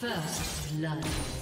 First blood.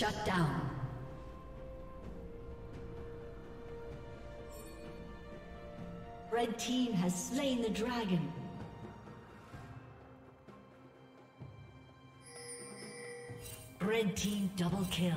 Shut down. Red team has slain the dragon. Red team double kill.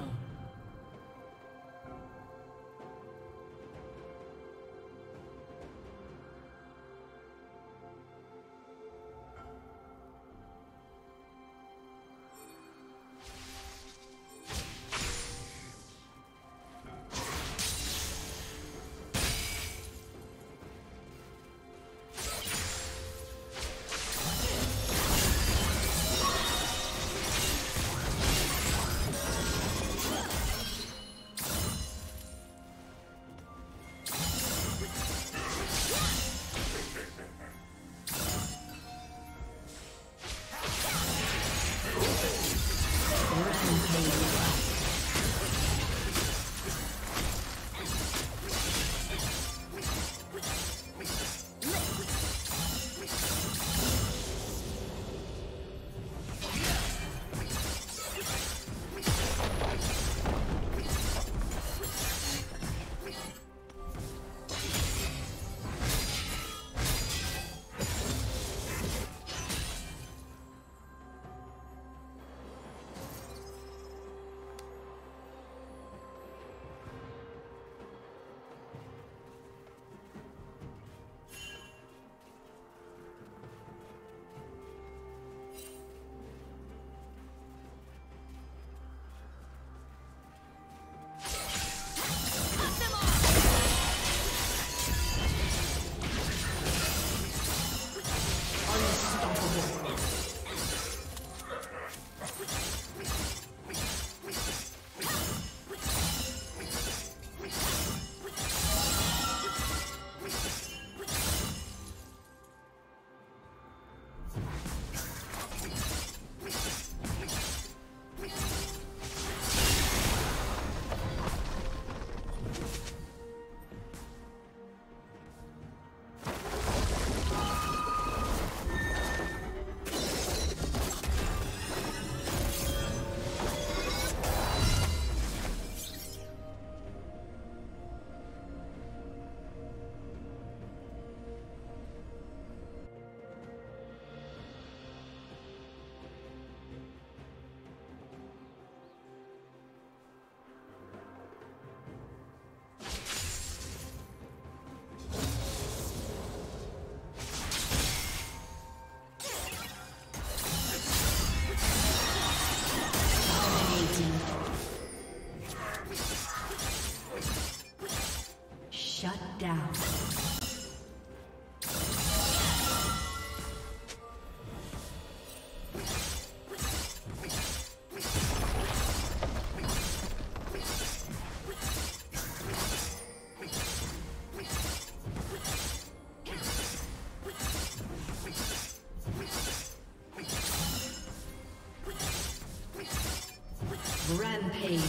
Rampage.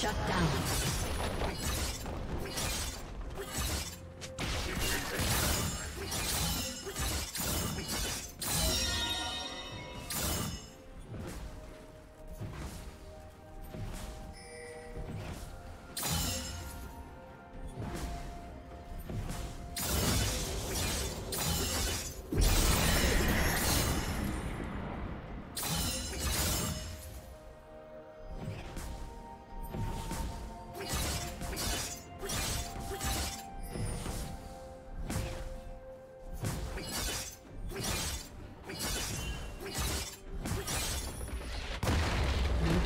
Shut down.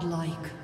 Godlike.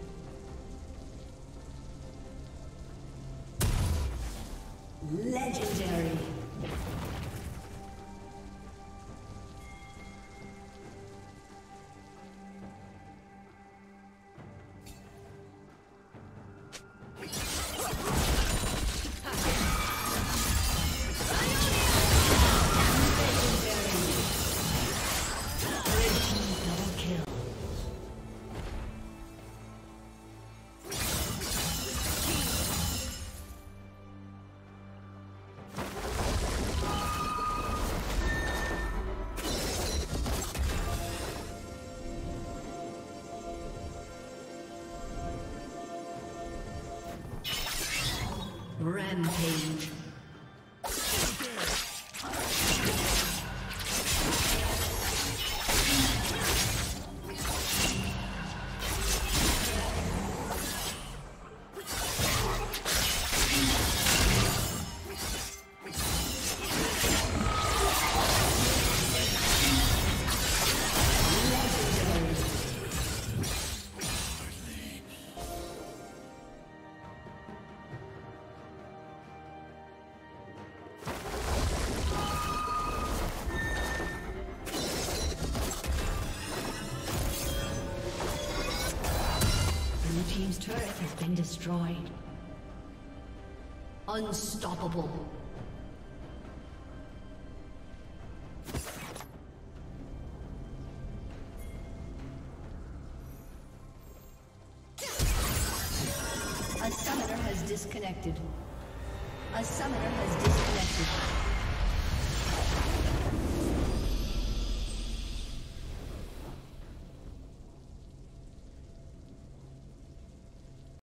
Rampage. been destroyed. Unstoppable. A summoner has disconnected. A summoner